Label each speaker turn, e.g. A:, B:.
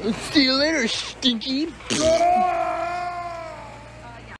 A: See you later, stinky.